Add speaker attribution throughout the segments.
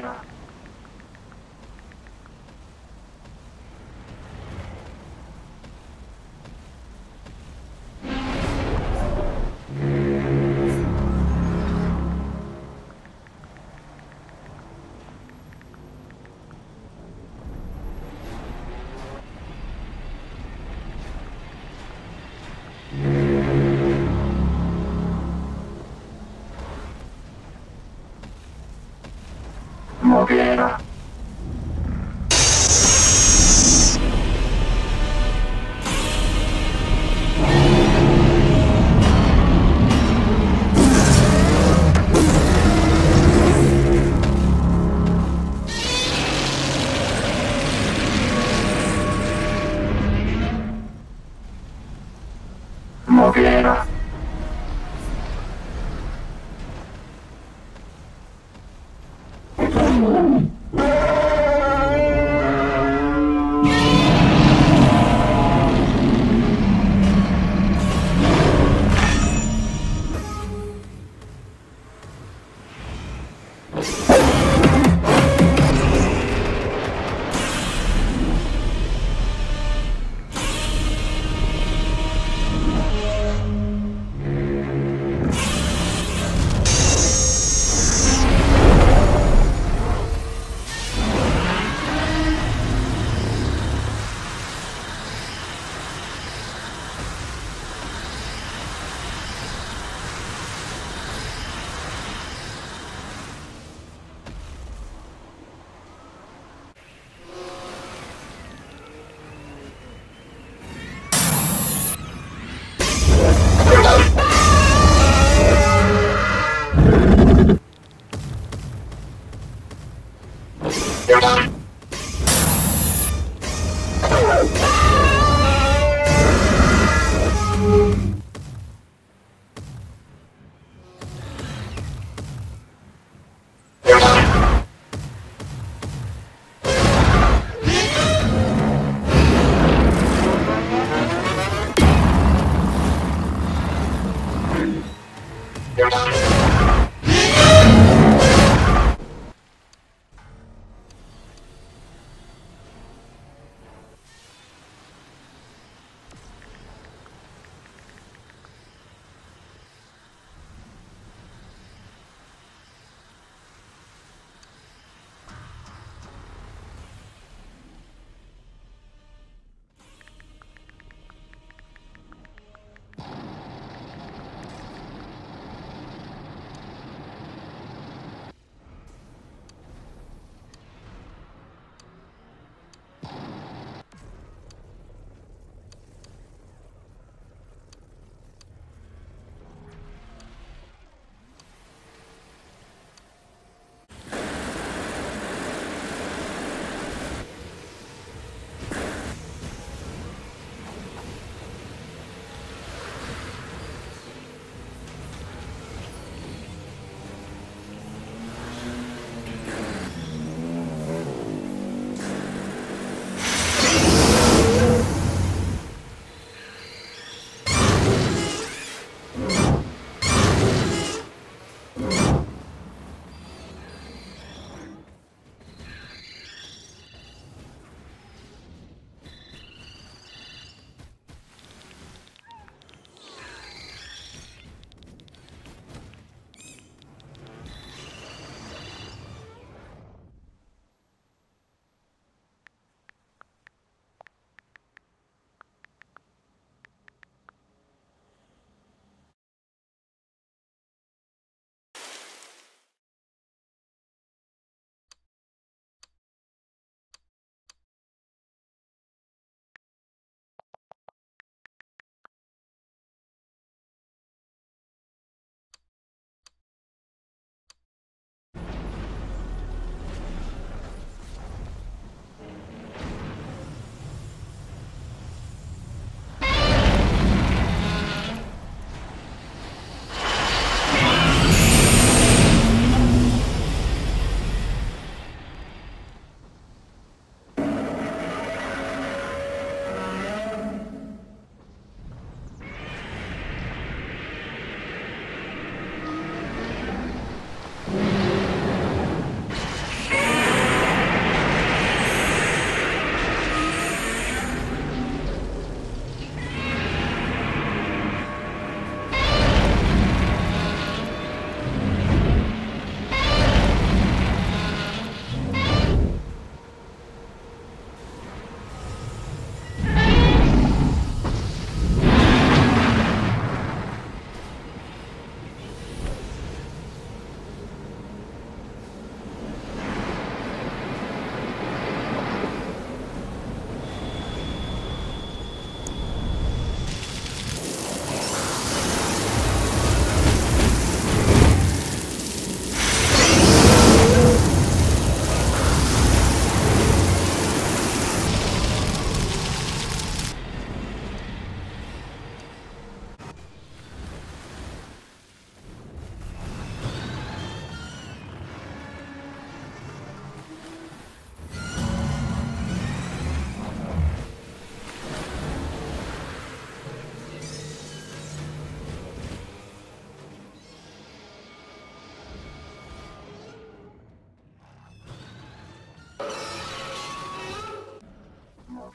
Speaker 1: 了。Moguera.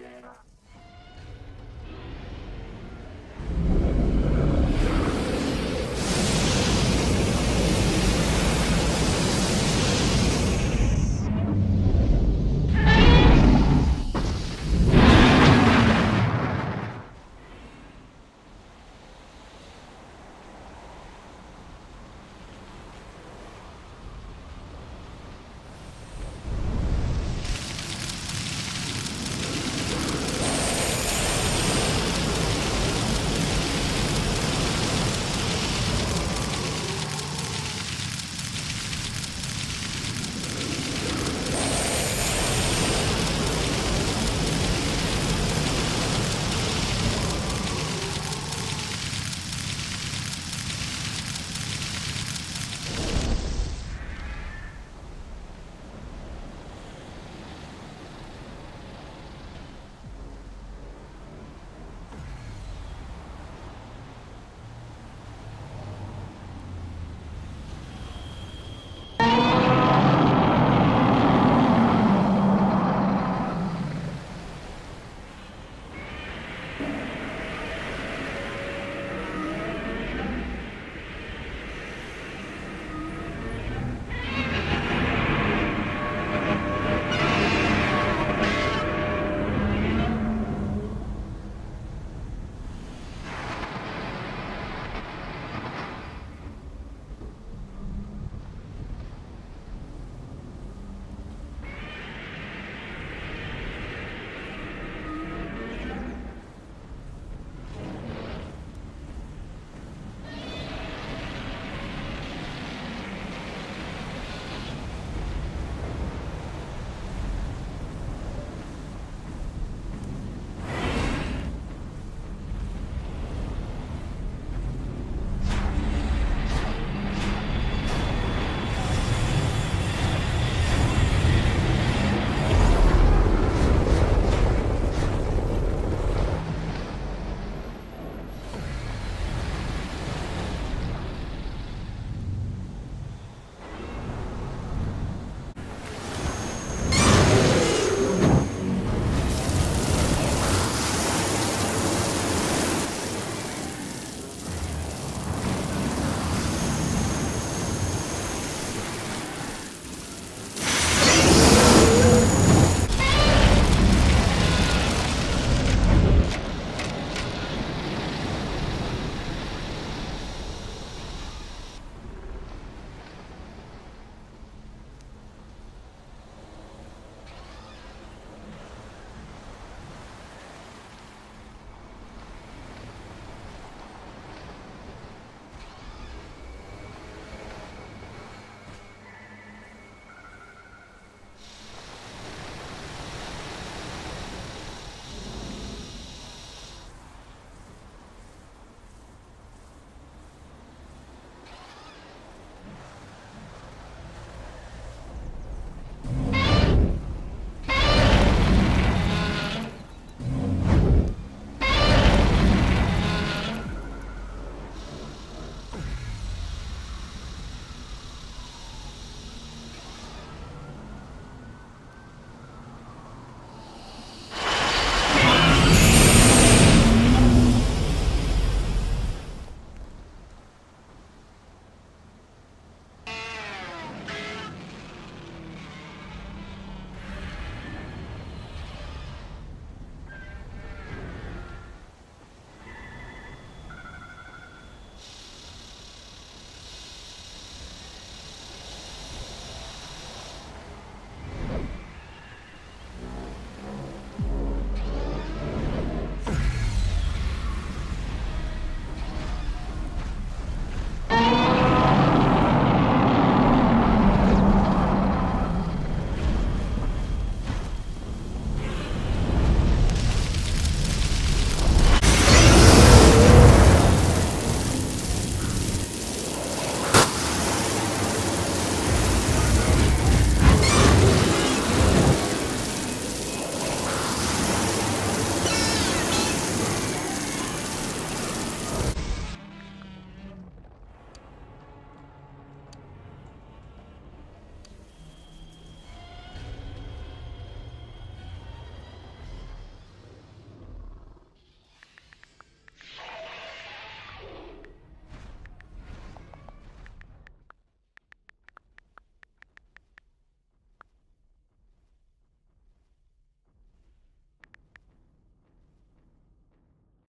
Speaker 1: Yeah.